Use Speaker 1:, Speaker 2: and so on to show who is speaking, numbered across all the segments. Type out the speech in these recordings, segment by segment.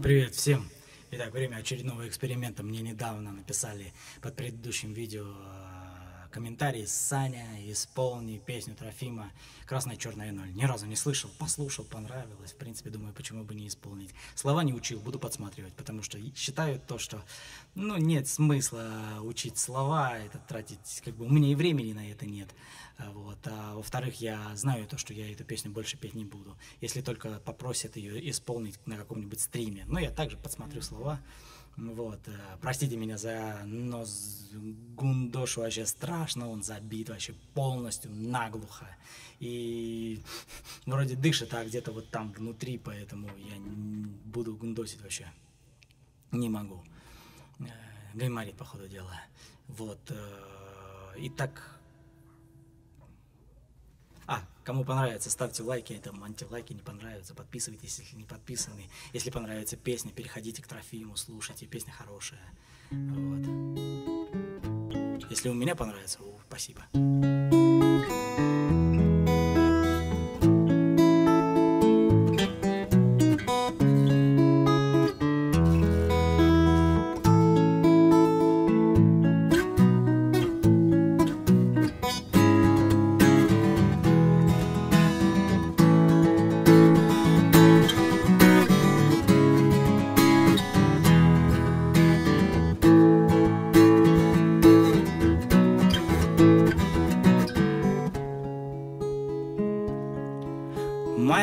Speaker 1: Привет всем! Итак, время очередного эксперимента. Мне недавно написали под предыдущим видео э, комментарий Саня, исполни песню Трофима «Красная, черная, ноль». Ни разу не слышал, послушал, понравилось. В принципе, думаю, почему бы не исполнить. Слова не учил, буду подсматривать, потому что считаю то, что ну, нет смысла учить слова, это тратить, как бы у меня и времени на это нет. Вот. А во-вторых, я знаю то, что я эту песню больше петь не буду, если только попросят ее исполнить на каком-нибудь стриме. Но я также подсмотрю слова. Вот, э, простите меня за нос Гундошу вообще страшно, он забит вообще полностью наглухо. И вроде дышит, а где-то вот там внутри, поэтому я буду гундосить вообще. Не могу. Э, гайморит, по ходу дела. Вот. Э, и так кому понравится, ставьте лайки, там антилайки не понравятся, подписывайтесь, если не подписаны. Если понравится песня, переходите к Трофиму, слушайте, песня хорошая. Вот. Если у меня понравится, о, спасибо.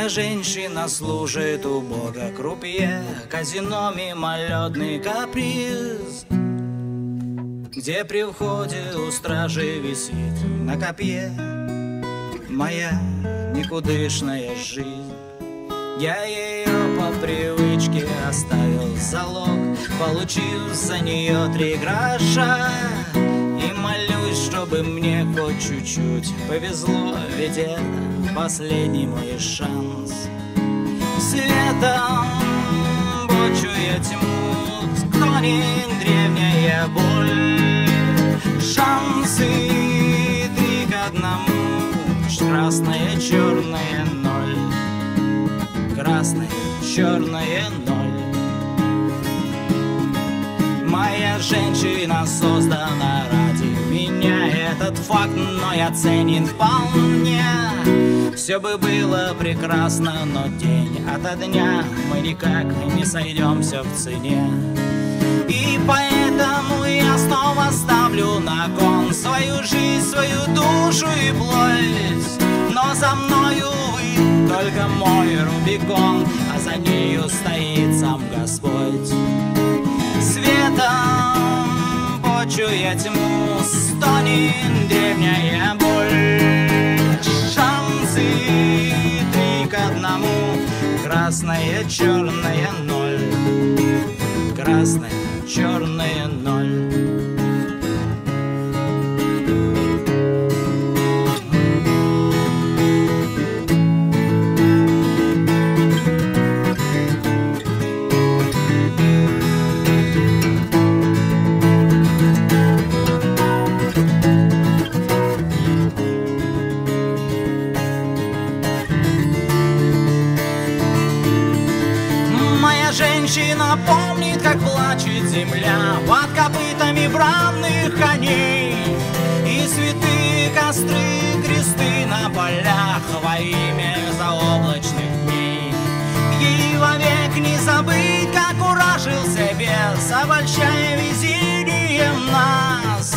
Speaker 1: Женщина служит у бога крупье, Казино мимолетный каприз, Где при входе у стражи висит на копье Моя никудышная жизнь. Я ее по привычке оставил залог, Получив за нее три гроша чтобы мне хоть чуть-чуть повезло, Ведь это последний мой шанс. Светом бочуя тьму Склонит древняя боль. Шансы три к одному Красное, черное, ноль. Красное, черное, ноль. Моя женщина создана факт, но я ценен вполне. Все бы было прекрасно, но день ото дня Мы никак не сойдемся в цене. И поэтому я снова ставлю на кон Свою жизнь, свою душу и плоть. Но за мною, увы, только мой Рубикон А за нею стоит сам Господь Светом почуя тьму Стонет древняя боль. Шансы три к одному Красное, черное, ноль. Красное, черное, ноль женщина помнит, как плачет земля Под копытами бранных коней. И святые костры, кресты на полях Во имя заоблачных дней. Ей вовек не забыть, как уражился бес Обольщая везением нас.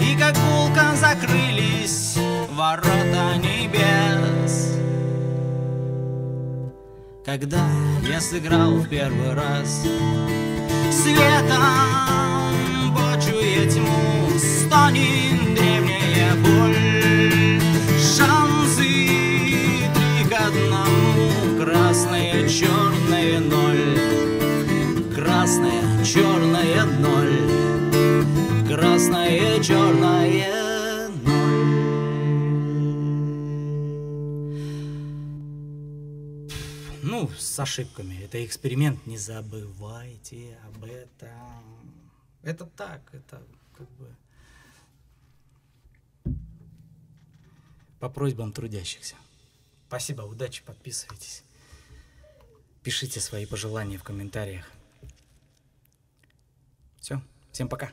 Speaker 1: И как гулко закрылись когда я сыграл в первый раз. Светом почуя тьму Стонет древняя боль. Шансы три к одному Красное, черное, ноль Ну, с ошибками. Это эксперимент. Не забывайте об этом. Это так, это как бы... По просьбам трудящихся. Спасибо, удачи, подписывайтесь. Пишите свои пожелания в комментариях. Все, всем пока.